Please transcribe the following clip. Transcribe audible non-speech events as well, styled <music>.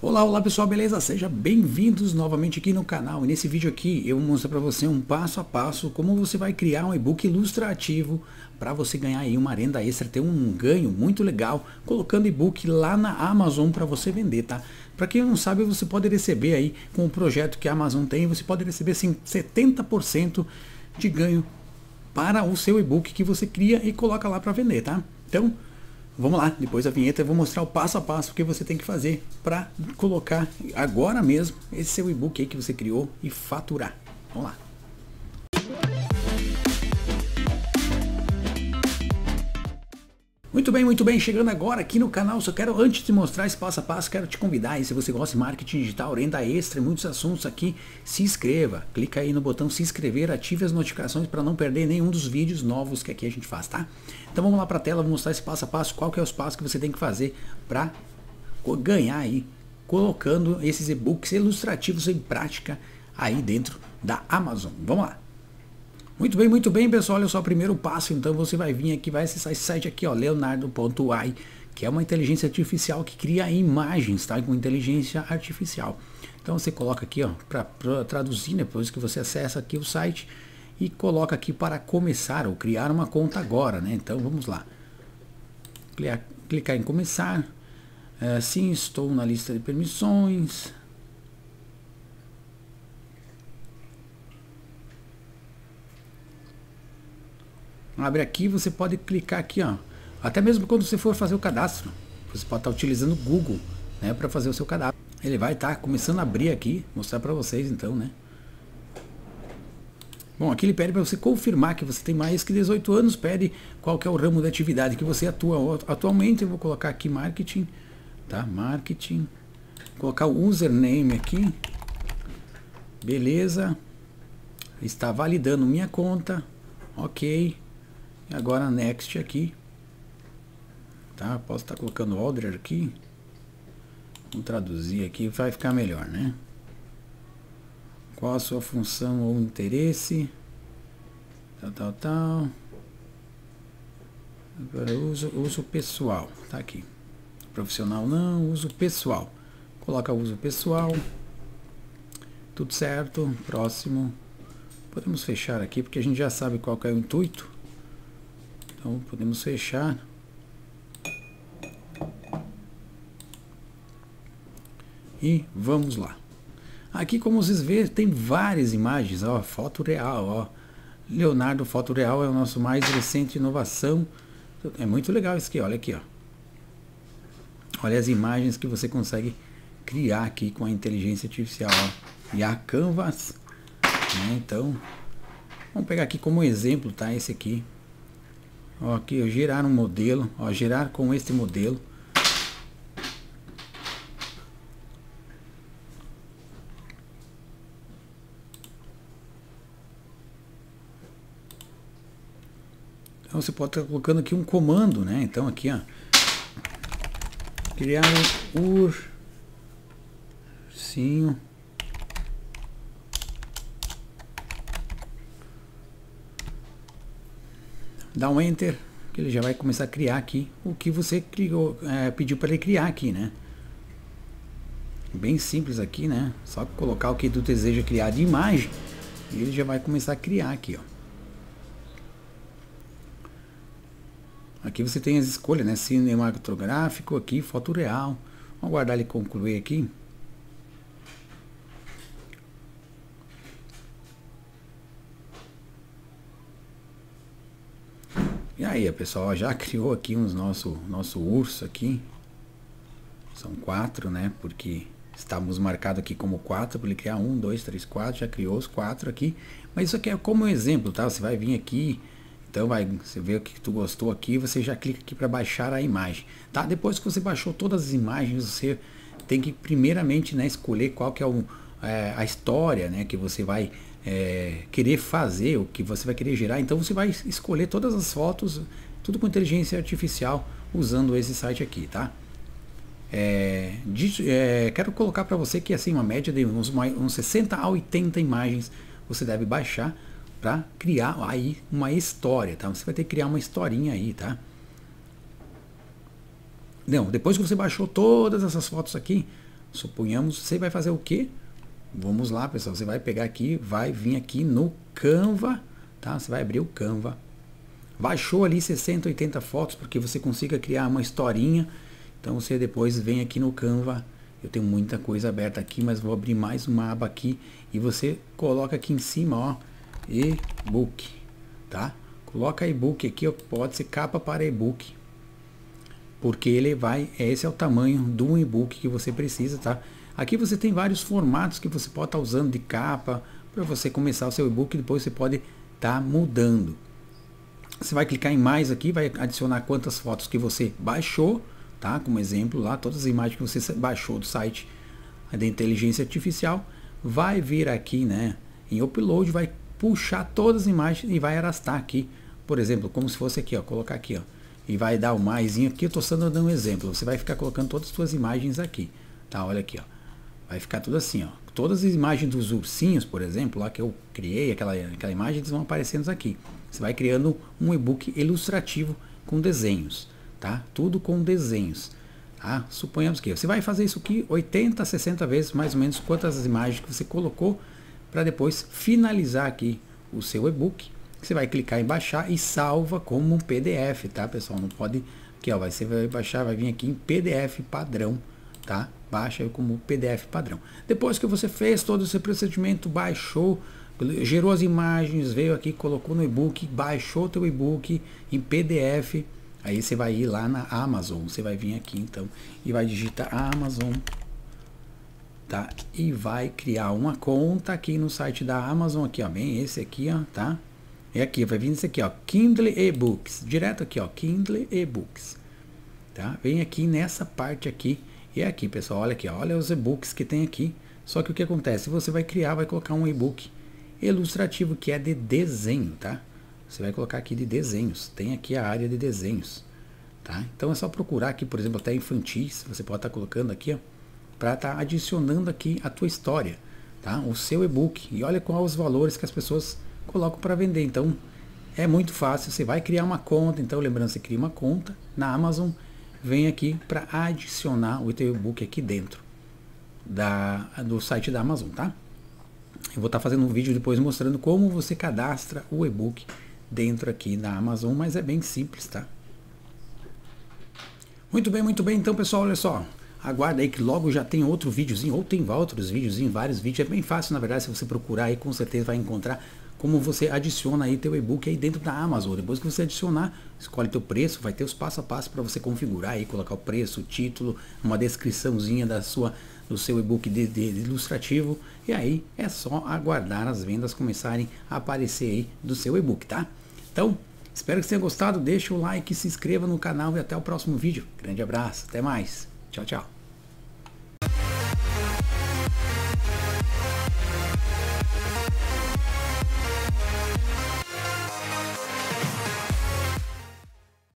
Olá, olá pessoal, beleza? Sejam bem-vindos novamente aqui no canal. E nesse vídeo aqui eu vou mostrar para você um passo a passo como você vai criar um e-book ilustrativo para você ganhar aí uma renda extra, ter um ganho muito legal colocando e-book lá na Amazon para você vender, tá? Para quem não sabe, você pode receber aí com o projeto que a Amazon tem, você pode receber assim 70% de ganho para o seu e-book que você cria e coloca lá para vender, tá? Então, Vamos lá, depois da vinheta eu vou mostrar o passo a passo que você tem que fazer para colocar agora mesmo esse seu e-book aí que você criou e faturar. Vamos lá. Muito bem, muito bem, chegando agora aqui no canal, só quero, antes de mostrar esse passo a passo, quero te convidar aí, se você gosta de marketing digital, renda extra e muitos assuntos aqui, se inscreva, clica aí no botão se inscrever, ative as notificações para não perder nenhum dos vídeos novos que aqui a gente faz, tá? Então vamos lá para a tela, vou mostrar esse passo a passo, qual que é os passos que você tem que fazer para ganhar aí, colocando esses e-books ilustrativos em prática aí dentro da Amazon. Vamos lá. Muito bem, muito bem, pessoal. Olha só primeiro passo. Então você vai vir aqui, vai acessar esse site aqui, ó, leonardo.ai, que é uma inteligência artificial que cria imagens, tá? Com inteligência artificial. Então você coloca aqui, ó, para traduzir, né, depois que você acessa aqui o site e coloca aqui para começar ou criar uma conta agora, né? Então vamos lá. Clicar, clicar em começar. Uh, sim, estou na lista de permissões. Abre aqui, você pode clicar aqui, ó. Até mesmo quando você for fazer o cadastro, você pode estar utilizando o Google, né, para fazer o seu cadastro. Ele vai estar começando a abrir aqui, mostrar para vocês então, né. Bom, aqui ele pede para você confirmar que você tem mais que 18 anos, pede qual que é o ramo de atividade que você atua atualmente. Eu vou colocar aqui marketing, tá? Marketing. Vou colocar o username aqui. Beleza. Está validando minha conta. Ok. Agora next aqui. Tá? Posso estar tá colocando order aqui. Vamos traduzir aqui, vai ficar melhor, né? Qual a sua função ou interesse? Tal, tal, tal. Agora uso, uso pessoal, tá aqui. Profissional não, uso pessoal. Coloca uso pessoal. Tudo certo. Próximo. Podemos fechar aqui porque a gente já sabe qual é o intuito. Então podemos fechar. E vamos lá. Aqui como vocês veem tem várias imagens, ó, foto real, ó. Leonardo Foto Real é o nosso mais recente inovação. É muito legal isso aqui, olha aqui, ó. Olha as imagens que você consegue criar aqui com a inteligência artificial, ó. E a Canvas, né? Então, vamos pegar aqui como exemplo, tá? Esse aqui. Ó, aqui, ó, gerar um modelo, ó, gerar com este modelo. Então você pode estar colocando aqui um comando, né? Então aqui, ó, criar um ursinho dá um enter, que ele já vai começar a criar aqui o que você criou, é, pediu para ele criar aqui, né? Bem simples aqui, né? Só colocar o que tu deseja criar de imagem e ele já vai começar a criar aqui, ó. Aqui você tem as escolhas, né? Cinematográfico aqui, foto real. Vamos guardar ele concluir aqui. Aí, pessoal, já <laughs> criou aqui uns nosso nosso urso aqui. São quatro, né? Porque estávamos marcados aqui como quatro, para ele criar um, dois, três, quatro, já criou os quatro aqui. Mas isso aqui é como um exemplo, tá? Você vai vir aqui, então vai, você vê o que tu gostou aqui, você já clica aqui para baixar a imagem, tá? Depois que você baixou todas as imagens, você tem que primeiramente, né, escolher qual que é, o, é a história, né, que você vai é, querer fazer, o que você vai querer gerar. Então você vai escolher todas as fotos, tudo com inteligência artificial, usando esse site aqui, tá? É, de, é, quero colocar para você que assim uma média de uns, uns 60 a 80 imagens você deve baixar para criar aí uma história, tá? Você vai ter que criar uma historinha aí, tá? Não, depois que você baixou todas essas fotos aqui, Suponhamos, você vai fazer o quê? Vamos lá, pessoal. Você vai pegar aqui, vai vir aqui no Canva, tá? Você vai abrir o Canva. Baixou ali 60, 80 fotos porque você consiga criar uma historinha. Então você depois vem aqui no Canva. Eu tenho muita coisa aberta aqui, mas vou abrir mais uma aba aqui e você coloca aqui em cima, ó, e-book, tá? Coloca e-book aqui, ó, pode ser capa para e-book. Porque ele vai, esse é o tamanho do e-book que você precisa, tá? Aqui você tem vários formatos que você pode estar tá usando de capa para você começar o seu e-book, depois você pode estar tá mudando. Você vai clicar em mais aqui, vai adicionar quantas fotos que você baixou, tá? Como exemplo lá, todas as imagens que você baixou do site da inteligência artificial, vai vir aqui, né, em upload, vai puxar todas as imagens e vai arrastar aqui, por exemplo, como se fosse aqui, ó, colocar aqui, ó, e vai dar o maisinho aqui, eu estou só dando um exemplo, você vai ficar colocando todas as suas imagens aqui, tá, olha aqui, ó, vai ficar tudo assim, ó, todas as imagens dos ursinhos, por exemplo, lá que eu criei, aquela, aquela imagem, eles vão aparecendo aqui, você vai criando um e-book ilustrativo com desenhos, tá, tudo com desenhos, tá, suponhamos que você vai fazer isso aqui 80, 60 vezes, mais ou menos, quantas imagens que você colocou, para depois finalizar aqui o seu e-book. Você vai clicar em baixar e salva como um PDF, tá, pessoal? Não pode aqui, ó, vai você vai baixar, vai vir aqui em PDF padrão, tá? Baixa como PDF padrão. Depois que você fez todo esse procedimento, baixou, gerou as imagens, veio aqui, colocou no e-book, baixou teu e-book em PDF, aí você vai ir lá na Amazon, você vai vir aqui então e vai digitar Amazon tá? E vai criar uma conta aqui no site da Amazon, aqui, ó, bem esse aqui, ó, tá? É aqui, vai vir esse aqui, ó, Kindle e-books, direto aqui, ó, Kindle e-books, tá? Vem aqui nessa parte aqui, e é aqui, pessoal, olha aqui, olha os e-books que tem aqui. Só que o que acontece? Você vai criar, vai colocar um e-book ilustrativo que é de desenho, tá? Você vai colocar aqui de desenhos. Tem aqui a área de desenhos, tá? Então é só procurar aqui, por exemplo, até infantis, você pode estar tá colocando aqui, ó, para estar tá adicionando aqui a tua história, tá? O seu e-book. E olha quais os valores que as pessoas colocam para vender. Então, é muito fácil. Você vai criar uma conta. Então, lembrando, você cria uma conta na Amazon, vem aqui para adicionar o e-book aqui dentro da, do site da Amazon, tá? Eu vou estar tá fazendo um vídeo depois mostrando como você cadastra o e-book dentro aqui da Amazon, mas é bem simples, tá? Muito bem, muito bem. Então, pessoal, olha só. Aguarda aí que logo já tem outro videozinho, ou tem outros videozinhos, vários vídeos. É bem fácil, na verdade, se você procurar aí, com certeza vai encontrar como você adiciona aí teu e-book aí dentro da Amazon. Depois que você adicionar, escolhe teu preço, vai ter os passo a passo para você configurar aí, colocar o preço, o título, uma descriçãozinha da sua do seu e-book de, de, de ilustrativo e aí é só aguardar as vendas começarem a aparecer aí do seu e-book, tá? Então, espero que você tenha gostado, deixa o like, se inscreva no canal e até o próximo vídeo. Grande abraço, até mais. Tchau, tchau.